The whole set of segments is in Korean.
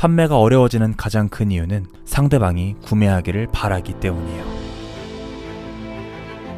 판매가 어려워지는 가장 큰 이유는 상대방이 구매하기를 바라기 때문이에요.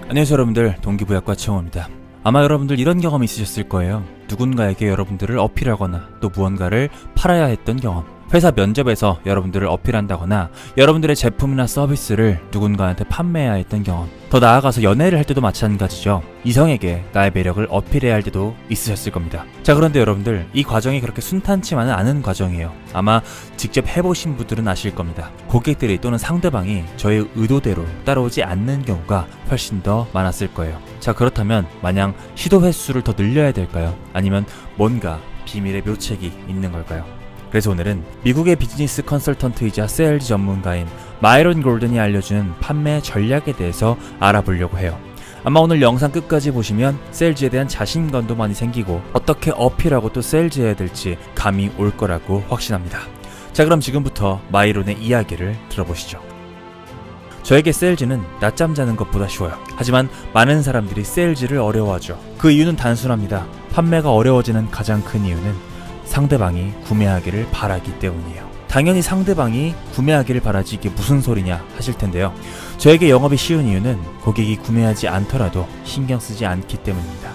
안녕하세요 여러분들 동기부여과 채용입니다. 아마 여러분들 이런 경험 있으셨을 거예요. 누군가에게 여러분들을 어필하거나 또 무언가를 팔아야 했던 경험. 회사 면접에서 여러분들을 어필한다거나 여러분들의 제품이나 서비스를 누군가한테 판매해야 했던 경험. 더 나아가서 연애를 할 때도 마찬가지죠. 이성에게 나의 매력을 어필해야 할 때도 있으셨을 겁니다. 자, 그런데 여러분들, 이 과정이 그렇게 순탄치만은 않은 과정이에요. 아마 직접 해보신 분들은 아실 겁니다. 고객들이 또는 상대방이 저의 의도대로 따라오지 않는 경우가 훨씬 더 많았을 거예요. 자, 그렇다면 마냥 시도 횟수를 더 늘려야 될까요? 아니면 뭔가 비밀의 묘책이 있는 걸까요? 그래서 오늘은 미국의 비즈니스 컨설턴트이자 세일즈 전문가인 마이론 골든이 알려주는 판매 전략에 대해서 알아보려고 해요. 아마 오늘 영상 끝까지 보시면 세일즈에 대한 자신감도 많이 생기고 어떻게 어필하고 또 세일즈해야 될지 감이 올 거라고 확신합니다. 자 그럼 지금부터 마이론의 이야기를 들어보시죠. 저에게 세일즈는 낮잠 자는 것보다 쉬워요. 하지만 많은 사람들이 세일즈를 어려워하죠. 그 이유는 단순합니다. 판매가 어려워지는 가장 큰 이유는 상대방이 구매하기를 바라기 때문이에요. 당연히 상대방이 구매하기를 바라지 이게 무슨 소리냐 하실 텐데요. 저에게 영업이 쉬운 이유는 고객이 구매하지 않더라도 신경 쓰지 않기 때문입니다.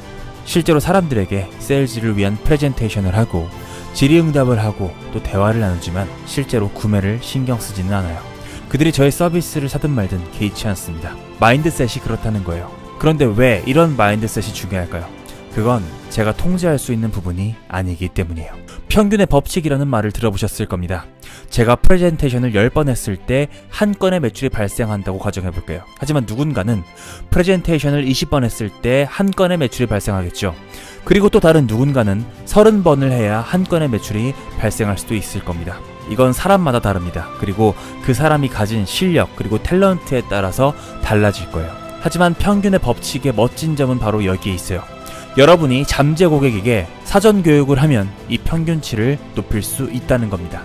실제로 사람들에게 세일즈를 위한 프레젠테이션을 하고 질의응답을 하고 또 대화를 나누지만 실제로 구매를 신경 쓰지는 않아요. 그들이 저의 서비스를 사든 말든 개의치 않습니다. mindset이 그렇다는 거예요. 그런데 왜 이런 mindset이 중요할까요? 그건 제가 통제할 수 있는 부분이 아니기 때문이에요. 평균의 법칙이라는 말을 들어보셨을 겁니다. 제가 프레젠테이션을 10번 했을 때 한 건의 매출이 발생한다고 가정해 볼게요. 하지만 누군가는 프레젠테이션을 20번 했을 때 한 건의 매출이 발생하겠죠. 그리고 또 다른 누군가는 30번을 해야 한 건의 매출이 발생할 수도 있을 겁니다. 이건 사람마다 다릅니다. 그리고 그 사람이 가진 실력 그리고 탤런트에 따라서 달라질 거예요. 하지만 평균의 법칙의 멋진 점은 바로 여기에 있어요. 여러분이 잠재 고객에게 사전 교육을 하면 이 평균치를 높일 수 있다는 겁니다.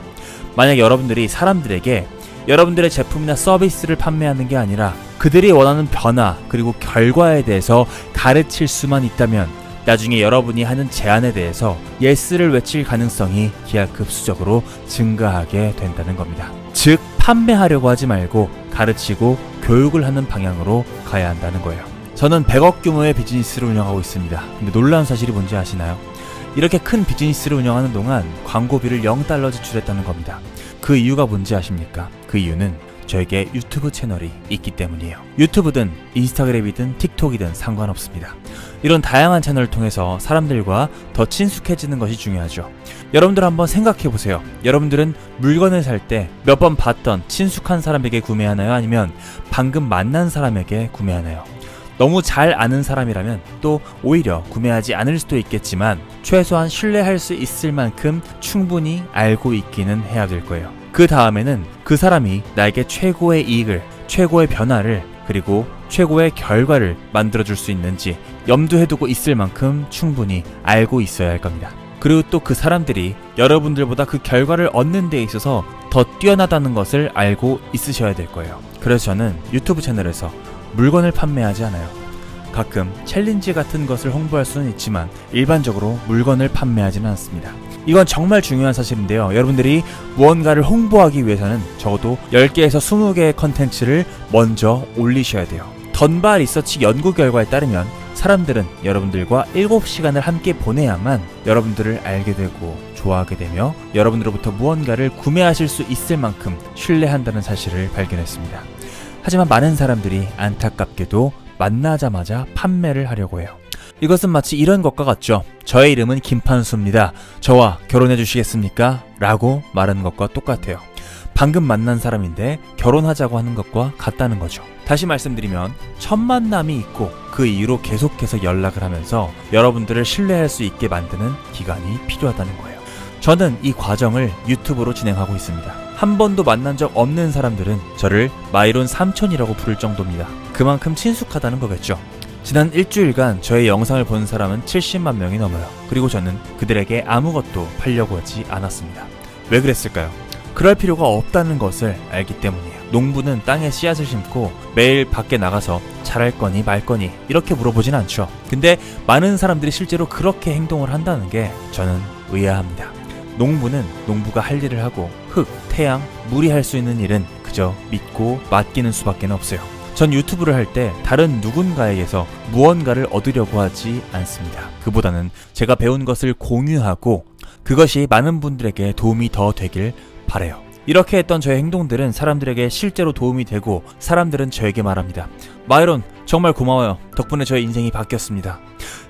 만약 여러분들이 사람들에게 여러분들의 제품이나 서비스를 판매하는 게 아니라 그들이 원하는 변화 그리고 결과에 대해서 가르칠 수만 있다면 나중에 여러분이 하는 제안에 대해서 yes를 외칠 가능성이 기하급수적으로 증가하게 된다는 겁니다. 즉, 판매하려고 하지 말고 가르치고 교육을 하는 방향으로 가야 한다는 거예요. 저는 100억 규모의 비즈니스를 운영하고 있습니다. 근데 놀라운 사실이 뭔지 아시나요? 이렇게 큰 비즈니스를 운영하는 동안 광고비를 0달러 지출했다는 겁니다. 그 이유가 뭔지 아십니까? 그 이유는 저에게 유튜브 채널이 있기 때문이에요. 유튜브든 인스타그램이든 틱톡이든 상관없습니다. 이런 다양한 채널을 통해서 사람들과 더 친숙해지는 것이 중요하죠. 여러분들 한번 생각해 보세요. 여러분들은 물건을 살 때 몇 번 봤던 친숙한 사람에게 구매하나요? 아니면 방금 만난 사람에게 구매하나요? 너무 잘 아는 사람이라면 또 오히려 구매하지 않을 수도 있겠지만 최소한 신뢰할 수 있을 만큼 충분히 알고 있기는 해야 될 거예요. 그 다음에는 그 사람이 나에게 최고의 이익을, 최고의 변화를, 그리고 최고의 결과를 만들어줄 수 있는지 염두해두고 있을 만큼 충분히 알고 있어야 할 겁니다. 그리고 또 그 사람들이 여러분들보다 그 결과를 얻는 데 있어서 더 뛰어나다는 것을 알고 있으셔야 될 거예요. 그래서 저는 유튜브 채널에서 물건을 판매하지 않아요. 가끔 챌린지 같은 것을 홍보할 수는 있지만 일반적으로 물건을 판매하지는 않습니다. 이건 정말 중요한 사실인데요. 여러분들이 무언가를 홍보하기 위해서는 적어도 10개에서 20개의 컨텐츠를 먼저 올리셔야 돼요. 던바 리서치 연구 결과에 따르면 사람들은 여러분들과 7시간을 함께 보내야만 여러분들을 알게 되고 좋아하게 되며 여러분들로부터 무언가를 구매하실 수 있을 만큼 신뢰한다는 사실을 발견했습니다. 하지만 많은 사람들이 안타깝게도 만나자마자 판매를 하려고 해요. 이것은 마치 이런 것과 같죠. 저의 이름은 김판수입니다. 저와 결혼해 주시겠습니까? 라고 말하는 것과 똑같아요. 방금 만난 사람인데 결혼하자고 하는 것과 같다는 거죠. 다시 말씀드리면 첫 만남이 있고 그 이후로 계속해서 연락을 하면서 여러분들을 신뢰할 수 있게 만드는 기간이 필요하다는 거예요. 저는 이 과정을 유튜브로 진행하고 있습니다. 한 번도 만난 적 없는 사람들은 저를 마이론 삼촌이라고 부를 정도입니다. 그만큼 친숙하다는 거겠죠. 지난 일주일간 저의 영상을 본 사람은 70만 명이 넘어요. 그리고 저는 그들에게 아무것도 팔려고 하지 않았습니다. 왜 그랬을까요? 그럴 필요가 없다는 것을 알기 때문이에요. 농부는 땅에 씨앗을 심고 매일 밖에 나가서 자랄 거니 말 거니 이렇게 물어보진 않죠. 근데 많은 사람들이 실제로 그렇게 행동을 한다는 게 저는 의아합니다. 농부는 농부가 할 일을 하고 흙, 태양, 물이 할 수 있는 일은 그저 믿고 맡기는 수밖에 없어요. 전 유튜브를 할 때 다른 누군가에게서 무언가를 얻으려고 하지 않습니다. 그보다는 제가 배운 것을 공유하고 그것이 많은 분들에게 도움이 더 되길 바래요. 이렇게 했던 저의 행동들은 사람들에게 실제로 도움이 되고 사람들은 저에게 말합니다. 마이론 정말 고마워요. 덕분에 저의 인생이 바뀌었습니다.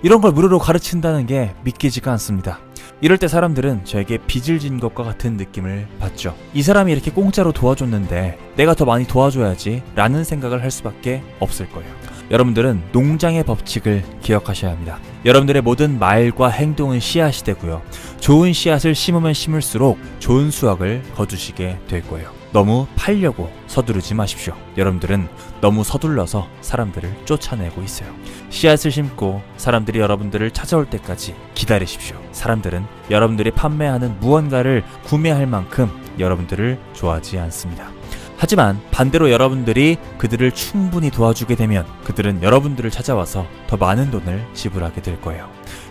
이런 걸 무료로 가르친다는 게 믿기지가 않습니다. 이럴 때 사람들은 저에게 빚을 진 것과 같은 느낌을 받죠. 이 사람이 이렇게 공짜로 도와줬는데 내가 더 많이 도와줘야지 라는 생각을 할 수밖에 없을 거예요. 여러분들은 농장의 법칙을 기억하셔야 합니다. 여러분들의 모든 말과 행동은 씨앗이 되고요. 좋은 씨앗을 심으면 심을수록 좋은 수확을 거두시게 될 거예요. 너무 팔려고 서두르지 마십시오. 여러분들은 너무 서둘러서 사람들을 쫓아내고 있어요. 씨앗을 심고 사람들이 여러분들을 찾아올 때까지 기다리십시오. 사람들은 여러분들이 판매하는 무언가를 구매할 만큼 여러분들을 좋아하지 않습니다. 하지만 반대로 여러분들이 그들을 충분히 도와주게 되면 그들은 여러분들을 찾아와서 더 많은 돈을 지불하게 될 거예요.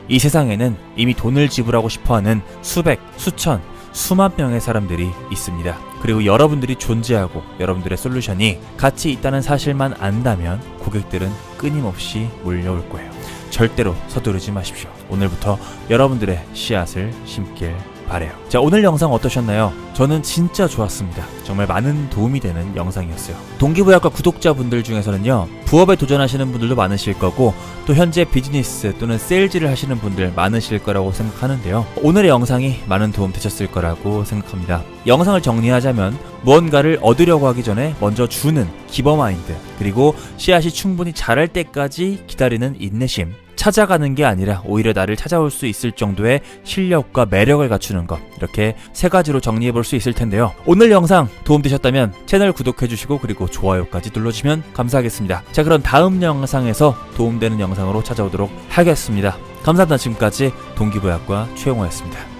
이 세상에는 이미 돈을 지불하고 싶어 하는 수백, 수천, 수만 명의 사람들이 있습니다. 그리고 여러분들이 존재하고 여러분들의 솔루션이 가치 있다는 사실만 안다면 고객들은 끊임없이 몰려올 거예요. 절대로 서두르지 마십시오. 오늘부터 여러분들의 씨앗을 심길 바래요. 자, 오늘 영상 어떠셨나요? 저는 진짜 좋았습니다. 정말 많은 도움이 되는 영상이었어요. 동기부여학과 구독자분들 중에서는요, 부업에 도전하시는 분들도 많으실 거고, 또 현재 비즈니스 또는 세일즈를 하시는 분들 많으실 거라고 생각하는데요. 오늘의 영상이 많은 도움 되셨을 거라고 생각합니다. 영상을 정리하자면, 무언가를 얻으려고 하기 전에 먼저 주는 기버 마인드, 그리고 씨앗이 충분히 자랄 때까지 기다리는 인내심, 찾아가는 게 아니라 오히려 나를 찾아올 수 있을 정도의 실력과 매력을 갖추는 것. 이렇게 세 가지로 정리해 볼 수 있을 텐데요. 오늘 영상 도움되셨다면 채널 구독해 주시고 그리고 좋아요까지 눌러주시면 감사하겠습니다. 자 그럼 다음 영상에서 도움되는 영상으로 찾아오도록 하겠습니다. 감사합니다. 지금까지 동기부여학과 최영호였습니다